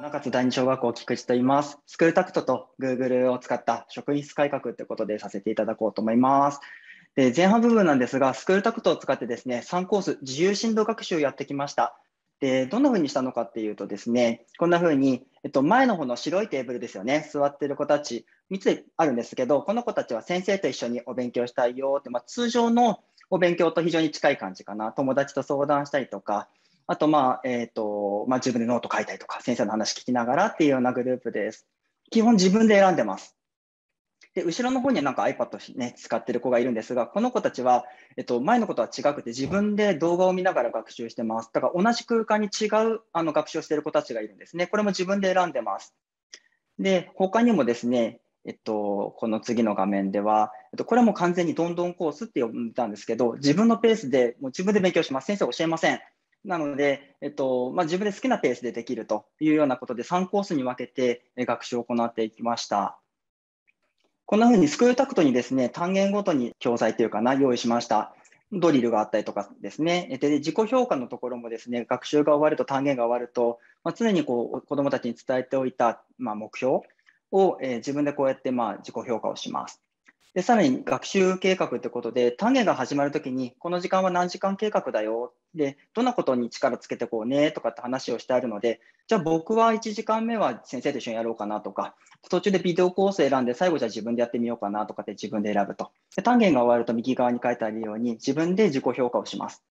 中津第二小学校菊池と言います。スクールタクトと Google を使った職員室改革ということでさせていただこうと思います。で前半部分なんですが、スクールタクトを使ってですね、3コース自由振動学習をやってきました。で、どんな風にしたのかっていうとですね、こんな風に、えっと、前の方の白いテーブルですよね、座ってる子たち、3つあるんですけど、この子たちは先生と一緒にお勉強したいよって、まあ、通常のお勉強と非常に近い感じかな。友達と相談したりとか、あと、まあ、えっ、ー、と、まあ、自分でノート書いたりとか、先生の話聞きながらっていうようなグループです。基本自分で選んでます。で、後ろの方にはなんか iPad ね、使ってる子がいるんですが、この子たちは、えっと、前の子とは違くて自分で動画を見ながら学習してます。だから同じ空間に違うあの学習をしてる子たちがいるんですね。これも自分で選んでます。で、他にもですね、えっと、この次の画面では、えっと、これはもう完全にどんどんコースって呼んだんですけど、自分のペースでもう自分で勉強します。先生教えません。なので、えっとまあ、自分で好きなペースでできるというようなことで3コースに分けて学習を行っていきました。こんなふうにスクールタクトにですね、単元ごとに教材というかな、用意しました。ドリルがあったりとかですね。で、自己評価のところもですね、学習が終わると単元が終わると、まあ、常にこう子どもたちに伝えておいた、まあ、目標を、えー、自分でこうやってまあ自己評価をします。で、さらに学習計画ってことで、単元が始まるときに、この時間は何時間計画だよ。で、どんなことに力つけてこうねとかって話をしてあるので、じゃあ僕は1時間目は先生と一緒にやろうかなとか、途中でビデオコース選んで、最後じゃあ自分でやってみようかなとかって自分で選ぶと。で単元が終わると右側に書いてあるように、自分で自己評価をします。